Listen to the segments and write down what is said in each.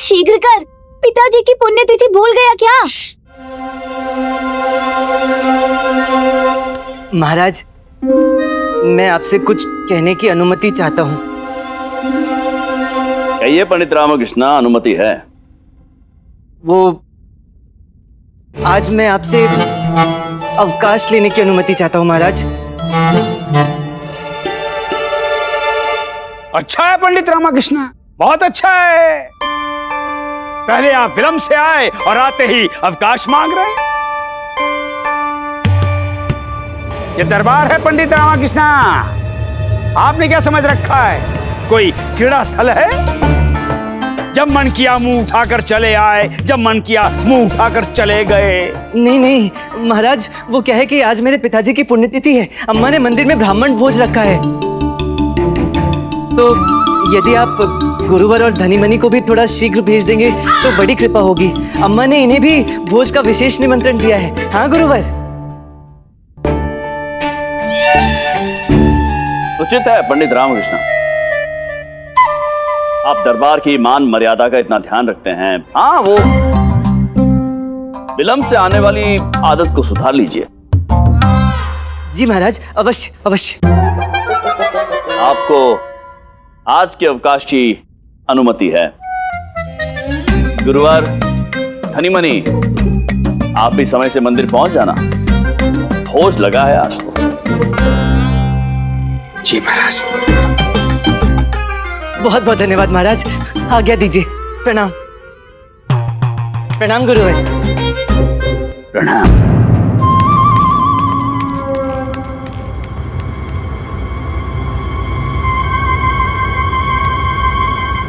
शीघ्र कर पिताजी की पुण्यतिथि भूल गया क्या? महाराज मैं आपसे कुछ कहने की अनुमति चाहता हूँ। कहिए पंडित रामकृष्णा अनुमति है। वो आज मैं आपसे अवकाश लेने की अनुमति चाहता हूँ महाराज। अच्छा है पंडित रामाकृष्ण बहुत अच्छा है। पहले आप फ़िल्म से आए और आते ही अवकाश मांग रहे ये दरबार है पंडित रामाकृष्ण। आपने क्या समझ रखा है? कोई क्रीड़ा स्थल है? जब मन किया मुँह उठाकर चले आए, जब मन किया मुँह उठाकर चले गए। नहीं नहीं, महाराज, वो कहे कि आज मेरे पिताजी की पुण्यतिथि है। अम्मा ने मंदिर में ब्राह्मण भोज रखा है। तो यदि आप गुरुवर और धनी मनी को भी थोड़ा शीघ्र भेज देंगे तो बड़ी कृपा होगी। अम्मा ने इन्हें भी भोज का विशेष निमंत्रण दिया है। हाँ गुरुवर? उचित है पंडित रामकृष्ण। आप दरबार की मान मर्यादा का इतना ध्यान रखते हैं। हाँ वो विलंब से आने वाली आदत को सुधार लीजिए। जी महाराज अवश्य अवश्य। आपको आज के अवकाश की अनुमति है। गुरुवार धनीमणि आप भी समय से मंदिर पहुँच जाना। होश लगा है आज तो। जी महाराज। बहुत बहुत धन्यवाद महाराज। आज्ञा दीजिए। प्रणाम। प्रणाम गुरुवर। प्रणाम।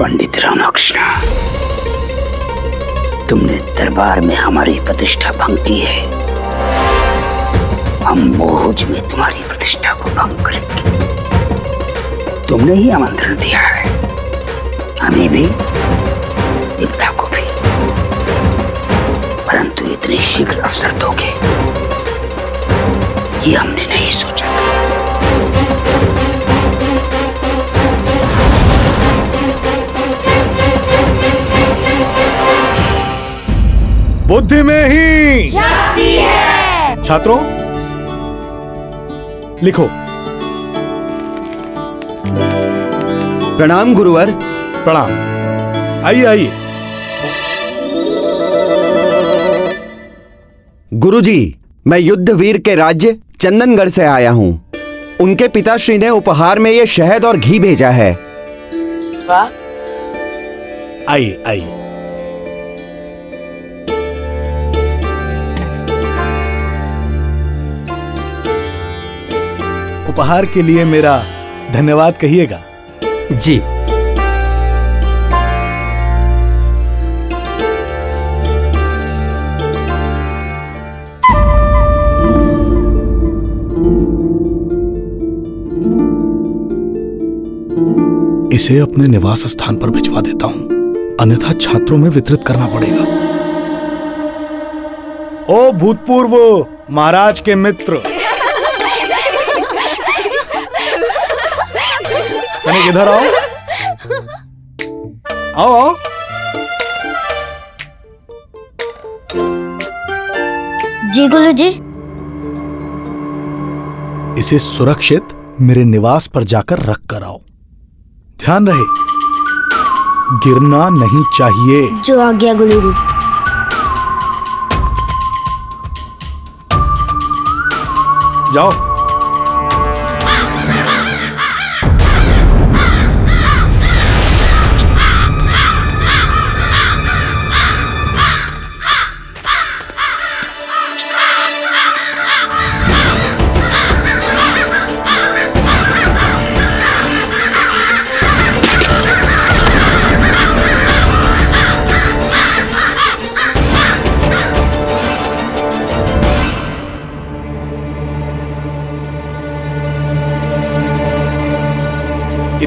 पंडित रामकृष्ण, तुमने दरबार में हमारी प्रतिष्ठा भंग की है। हम बोझ में तुम्हारी प्रतिष्ठा को भंग करेंगे। तुमने ही आमंत्रण दिया है। हमें भी विपदा को भी। परंतु इतने शीघ्र अवसर दोगे। ये हमने बुद्धि में ही। शक्ति है। छात्रों लिखो। प्रणाम गुरुवर। प्रणाम। आइए आइए। गुरुजी मैं युद्धवीर के राज्य चंदनगढ़ से आया हूँ। उनके पिताश्री ने उपहार में ये शहद और घी भेजा है। आइए आइए। उपहार के लिए मेरा धन्यवाद कहिएगा। जी। इसे अपने निवास स्थान पर भिजवा देता हूँ। अन्यथा छात्रों में वितरित करना पड़ेगा। ओ भूतपूर्व महाराज के मित्र। कनिक इधर आओ? आओ आओ। जी गुरु जी इसे सुरक्षित मेरे निवास पर जाकर रख कर आओ। ध्यान रहे गिरना नहीं चाहिए। जो आ गया गुरु जी जाओ।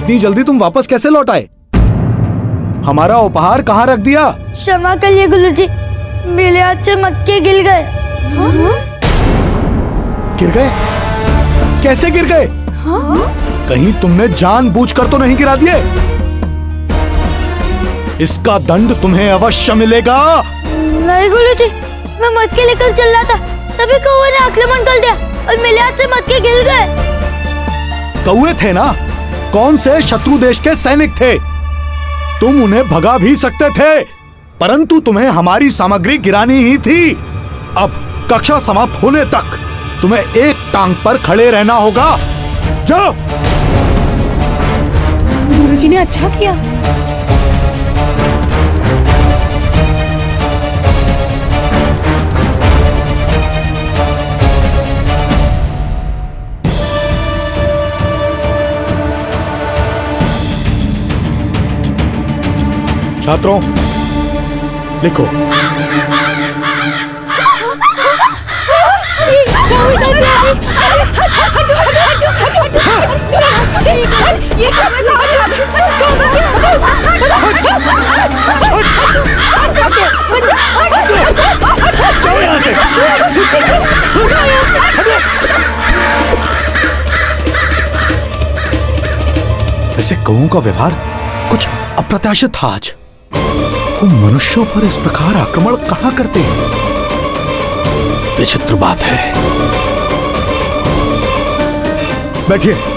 इतनी जल्दी तुम वापस कैसे लौट आए? हमारा उपहार कहाँ रख दिया? क्षमा करिए गुरु जी मेरे हाथ से मक्के गिर गए। गिर गए? कैसे गिर गए? कहीं तुमने जानबूझकर तो नहीं गिरा दिए? इसका दंड तुम्हें अवश्य मिलेगा। नहीं गुरु जी मैं मत के लेकर चल रहा था तभी कौवे ने आक्रमण कर दिया और मेरे हाथ से मत के गिर गए। कौए थे ना? कौन से शत्रु देश के सैनिक थे? तुम उन्हें भगा भी सकते थे, परंतु तुम्हें हमारी सामग्री गिरानी ही थी। अब कक्षा समाप्त होने तक तुम्हें एक टांग पर खड़े रहना होगा। जाओ। गुरुजी ने अच्छा किया। छात्रों लिखो। वैसे कौओं का व्यवहार कुछ अप्रत्याशित था आज। वो मनुष्यों पर इस प्रकार आक्रमण कहाँ करते हैं? विचित्र बात है। बैठिए।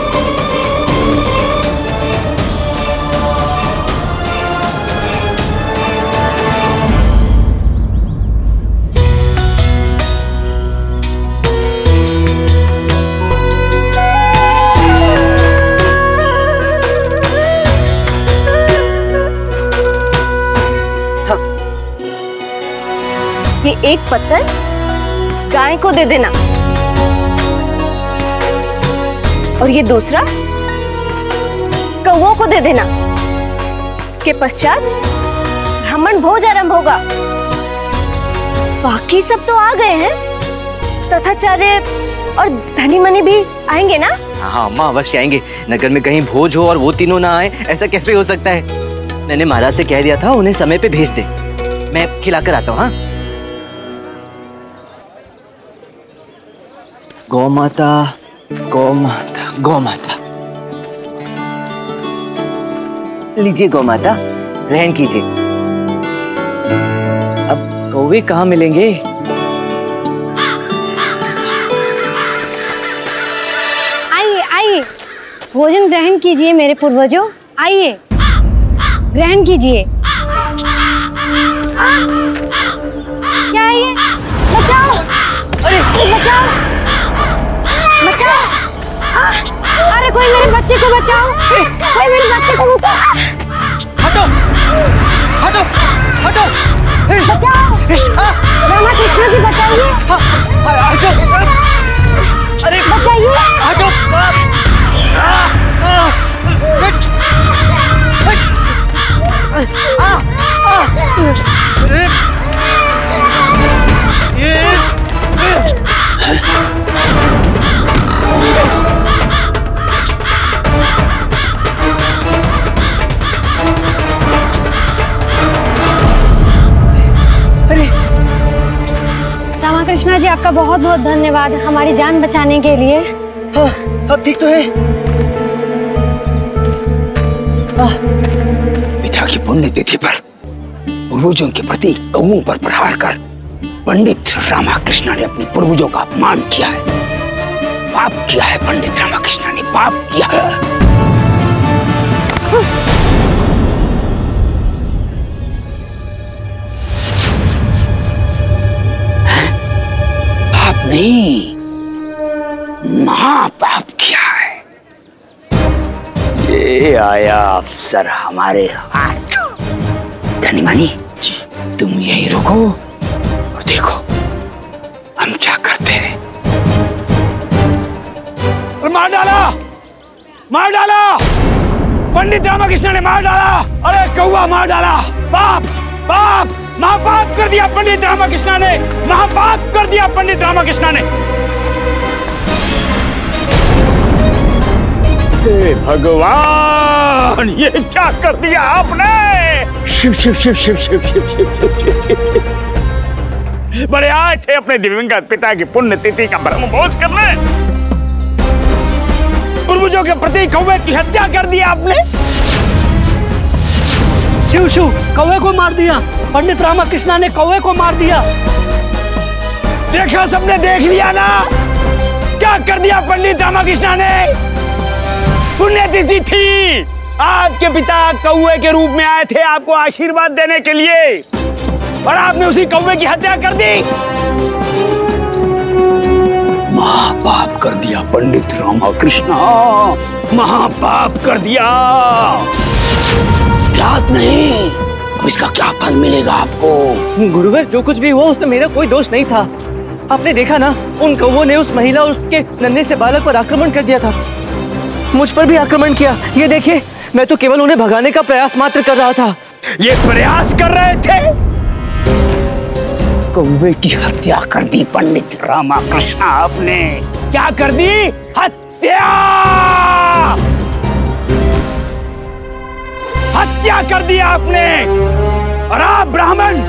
ये एक पत्थर गाय को दे देना। और ये दूसरा कौओं को दे देना। उसके पश्चात ब्राह्मण भोज आरंभ होगा। बाकी सब तो आ गए हैं। तथाचार्य और धनी मनी भी आएँगे ना? हाँ अम्मा अवश्य आएँगे। नगर में कहीं भोज हो और वो तीनों ना आए, ऐसा कैसे हो सकता है? मैंने महाराज से कह दिया था, उन्हें समय पे भेज दे। मैं खिलाकर आता हूँ हाँ? गौ माता गौ माता गौ माता लीजिए गौ माता ग्रहण कीजिए। अब कौवे कहाँ मिलेंगे? आइए आइए। भोजन ग्रहण कीजिए मेरे पूर्वजों। आइए। ग्रहण कीजिए। क्या है ये? बचाओ। अरे, बचाओ। अरे कोई मेरे बच्चे को बचाओ। कोई मेरे बच्चे को हटो। हटो। हटो। बचाओ। रामा जी, आपका बहुत बहुत धन्यवाद हमारी जान बचाने के लिए। हाँ अब ठीक तो है? पिता की पुण्य तिथि पर पूर्वजों के प्रति कौओं पर प्रहार कर पंडित रामाकृष्ण ने अपने पूर्वजों का अपमान किया है। पाप किया है पंडित रामाकृष्ण ने, पाप किया है। नहीं। महापाप क्या है? ये आया अफसर हमारे हाथ। धनीमनी तुम यही रुको और देखो हम क्या करते हैं। मार डाला! मार डाला! पंडित रामकृष्ण ने मार डाला! अरे कौआ मार डाला! बाप! पाप महापाप कर दिया पंडित रामकृष्ण ने। महापाप कर दिया पंडित रामकृष्ण ने। हे भगवान ये क्या कर दिया आपने? शिव शिव शिव शिव शिव शिव शिव शिव शिव शिव। शिव बड़े आए थे अपने दिव्यंगत पिता की पुण्यतिथि का ब्रह्म भोज करने। पूर्वजों के प्रति कौवे की हत्या कर दी आपने। शिव शिव, कौवे को मार दिया। पंडित रामाकृष्णा ने कौवे को मार दिया। देखा सबने देख लिया ना? क्या कर दिया पंडित रामाकृष्णा ने? पुण्यतिथि थी। आपके पिता कौवे के रूप में आए थे आपको आशीर्वाद देने के लिए। और आपने उसी कौवे की हत्या कर दी। महापाप कर दिया पंडित रामाकृष्णा। महापाप कर दिया। याद नहीं। अब इसका क्या फल मिलेगा आपको? गुरुवर जो कुछ भी हुआ उसमें मेरा कोई दोष नहीं था। आपने देखा ना उन कौवों ने उस महिला और उसके नन्हे से बालक पर आक्रमण कर दिया था। मुझ पर भी आक्रमण किया। ये देखिए मैं तो केवल उन्हें भगाने का प्रयास मात्र कर रहा था। ये प्रयास कर रहे थे? कौवे की हत्या कर दी पंडित रामा रामाकृष्ण आपने। क्या कर दी? हत्या! हत्या कर दिया आपने। और आप ब्राह्मण,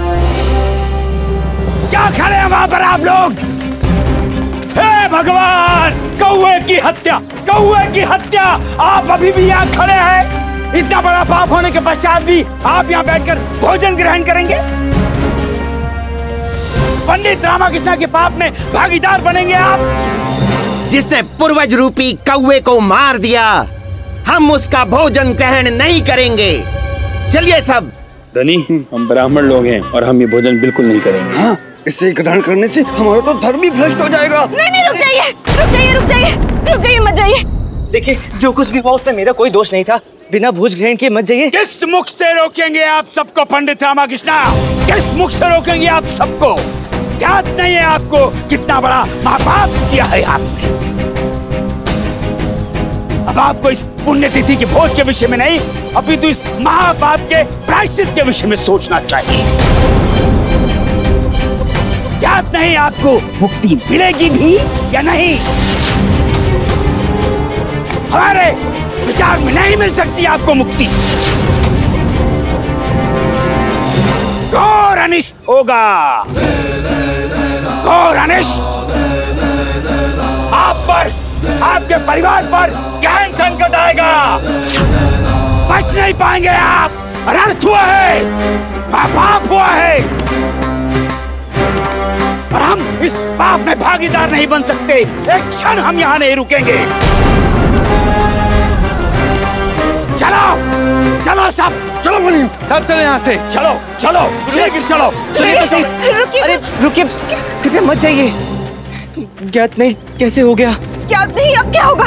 क्या खड़े हैं वहाँ पर आप लोग? हे भगवान, कौवे की हत्या, कौवे की हत्या। आप अभी भी यहाँ खड़े हैं। इतना बड़ा पाप होने के पश्चात भी आप यहाँ बैठकर भोजन ग्रहण करेंगे? पंडित रामाकृष्ण के पाप में भागीदार बनेंगे आप। जिसने पूर्वज रूपी कौए को मार दिया हम उसका भोजन ग्रहण नहीं करेंगे। चलिए सब। धनी हम ब्राह्मण लोग हैं और हम ये भोजन बिल्कुल नहीं करेंगे। हाँ इससे ग्रहण करने से हमारा तो धर्म ही भ्रष्ट हो जाएगा। नहीं नहीं रुक जाइए रुक जाइए रुक जाइए रुक जाइए मत जाइए। देखिए जो कुछ भी हुआ उसमें मेरा कोई दोष नहीं था। बिना भोज ग्रहण के मत जाइए। किस मुख से रोकेंगे आप सबको पंडित रामाकृष्णा? किस मुख से रोकेंगे आप सबको? याद नहीं है आपको कितना बड़ा महापाप किया है आपने। आपको इस पुण्यतिथि के भोज के विषय में नहीं, अपितु तो इस महापाप के प्रायश्चित के विषय में सोचना चाहिए। याद नहीं आपको मुक्ति मिलेगी भी या नहीं? हमारे विचार में नहीं मिल सकती आपको मुक्ति। घोर अनिष्ट होगा। घोर अनिष्ट। आप पर आपके परिवार पर गहन संकट आएगा। बच नहीं पाएँगे आप। अनर्थ हुआ है पाप हुआ है। और हम इस पाप में भागीदार नहीं बन सकते। एक क्षण हम यहाँ नहीं रुकेंगे। चलो चलो सब। चलो बोलिए सब चले यहाँ से। चलो चलो। चलो। तो अरे रुकिए। कृपया मत जाइए। ज्ञात नहीं कैसे हो गया। क्या नहीं अब क्या होगा?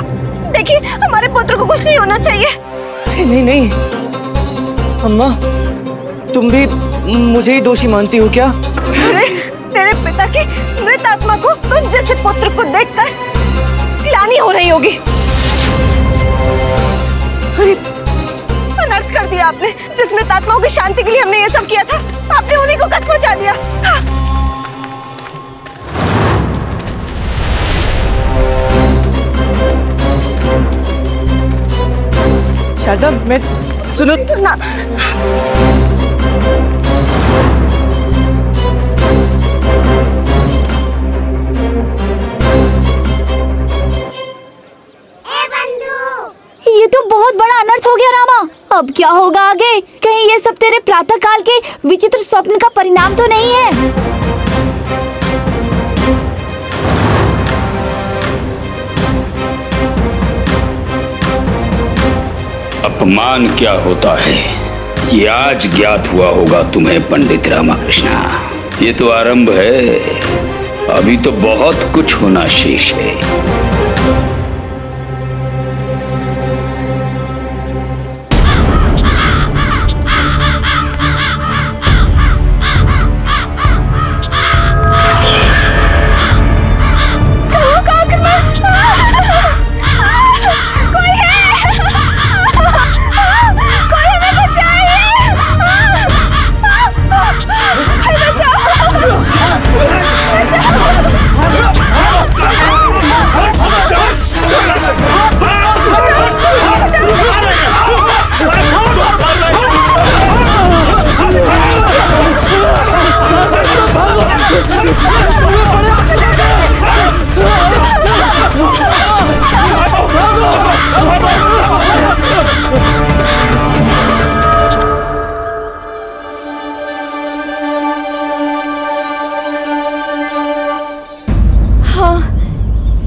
देखिए हमारे पुत्र को कुछ नहीं होना चाहिए। नहीं नहीं अम्मा तुम भी मुझे ही दोषी मानती हो क्या? अरे तेरे पिता की मृत आत्मा को तुम जैसे पुत्र को देखकर ग्लानी हो रही होगी। अरे अनर्थ कर दिया आपने। जिस मृत आत्माओं की शांति के लिए हमने ये सब किया था आपने उन्हीं को कष्ट पहुँचा दिया। हाँ। शारदा मैं सुनो सुनना ये तो बहुत बड़ा अनर्थ हो गया रामा। अब क्या होगा आगे? कहीं ये सब तेरे प्रातः काल के विचित्र स्वप्न का परिणाम तो नहीं है? अपमान क्या होता है? ये आज ज्ञात हुआ होगा तुम्हें, पंडित रामाकृष्णा। ये तो आरंभ है। अभी तो बहुत कुछ होना शेष है।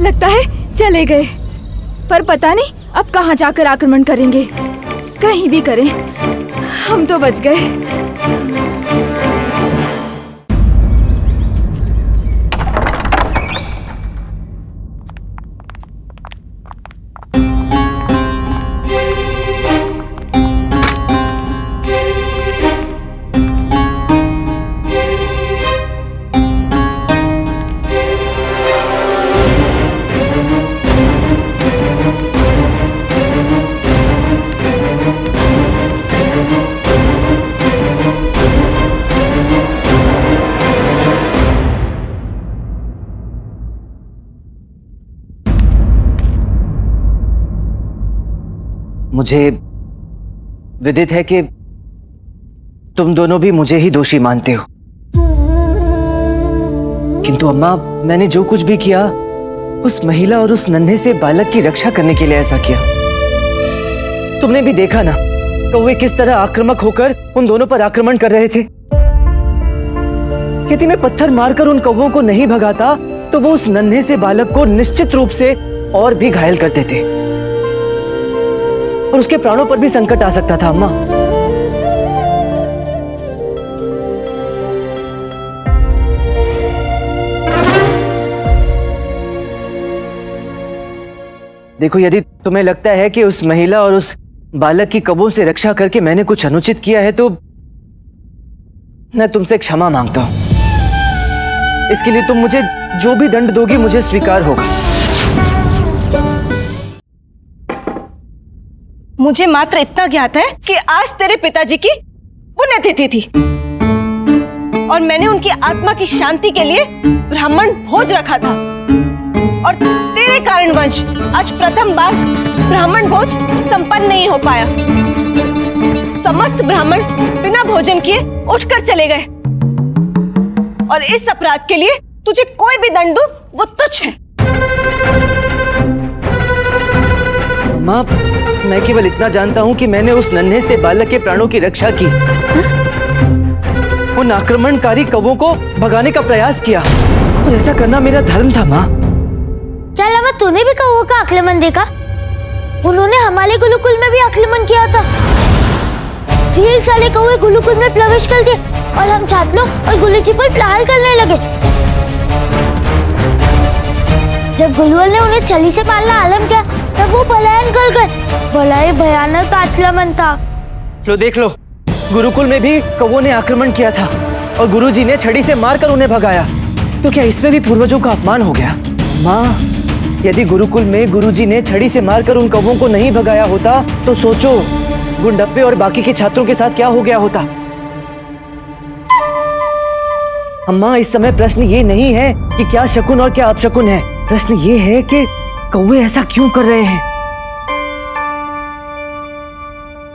लगता है चले गए। पर पता नहीं अब कहाँ जाकर आक्रमण करेंगे। कहीं भी करें, हम तो बच गए। मुझे विदित है कि तुम दोनों भी मुझे ही दोषी मानते हो। किंतु अम्मा, मैंने जो कुछ भी किया, उस महिला और उस नन्हे से बालक की रक्षा करने के लिए ऐसा किया। तुमने भी देखा ना कौवे किस तरह आक्रामक होकर उन दोनों पर आक्रमण कर रहे थे। यदि मैं पत्थर मारकर उन कौवों को नहीं भगाता तो वो उस नन्हे से बालक को निश्चित रूप से और भी घायल कर देते। और उसके प्राणों पर भी संकट आ सकता था, अम्मा। देखो, यदि तुम्हें लगता है कि उस महिला और उस बालक की कबों से रक्षा करके मैंने कुछ अनुचित किया है तो मैं तुमसे क्षमा माँगता हूँ। इसके लिए तुम मुझे जो भी दंड दोगी, मुझे स्वीकार होगा। मुझे मात्र इतना ज्ञात है कि आज तेरे पिताजी की पुण्यतिथि थी। और मैंने उनकी आत्मा की शांति के लिए ब्राह्मण भोज रखा था। और तेरे कारणवश आज प्रथम बार ब्राह्मण भोज संपन्न नहीं हो पाया। समस्त ब्राह्मण बिना भोजन किए उठकर चले गए। और इस अपराध के लिए तुझे कोई भी दंड दो वो तुच्छ है। माँ मैं केवल इतना जानता हूँ कि मैंने उस नन्हे से बालक के प्राणों की रक्षा की। उन आक्रमणकारी कवों को भगाने का प्रयास किया। और ऐसा करना मेरा धर्म था, माँ। क्या लवा तूने भी कौओं का आक्रमण देखा? उन्होंने हमारे गुरुकुल में भी आक्रमण किया था। ढेर सारे कौए गुरुकुल में प्रवेश कर दिए और हम छात्रों और गुरुजी पर प्रहार करने लगे। जब गुरुवर ने उन्हें छली से पालना आलम किया तब वो पलायन कर गए। बड़ा ही भयानक आक्रमण था। लो, देख लो। गुरुकुल में भी कौवों ने आक्रमण किया था और गुरुजी ने छड़ी से मारकर उन्हें भगाया। तो क्या इसमें भी पूर्वजों का अपमान हो गया? माँ, यदि गुरुकुल में गुरुजी ने छड़ी से मारकर उन कौवों को नहीं भगाया होता तो सोचो, गुंडप्पे और बाकी के छात्रों के साथ क्या हो गया होता। अम्मा, इस समय प्रश्न ये नहीं है कि क्या शकुन और क्या अपशकुन है। प्रश्न ये है कि कौवे ऐसा क्यों कर रहे हैं?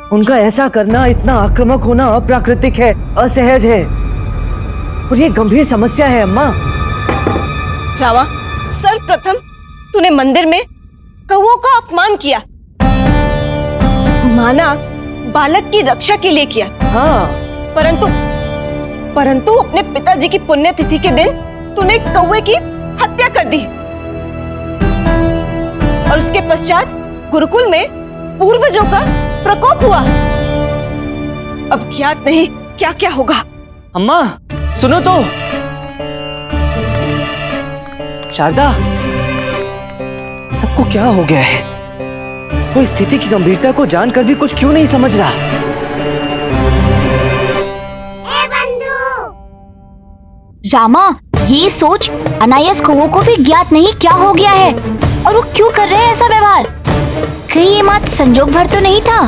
उनका ऐसा करना इतना आक्रामक होना अप्राकृतिक है असहज है। और ये गंभीर समस्या है अम्मा। रावा सर्वप्रथम तूने मंदिर में कौओं का अपमान किया। माना बालक की रक्षा के लिए किया। हाँ। परंतु परंतु अपने पिताजी की पुण्यतिथि के दिन तूने कौए की हत्या कर दी। और उसके पश्चात गुरुकुल में पूर्वजों का प्रकोप हुआ। अब ज्ञात नहीं क्या क्या होगा? अम्मा सुनो तो। शारदा सबको क्या हो गया है? वो स्थिति की गंभीरता को जानकर भी कुछ क्यों नहीं समझ रहा? रामा ये सोच अनायस को भी ज्ञात नहीं क्या हो गया है? और वो क्यों कर रहे हैं ऐसा व्यवहार? कहीं ये मात्र संजोग भर तो नहीं था?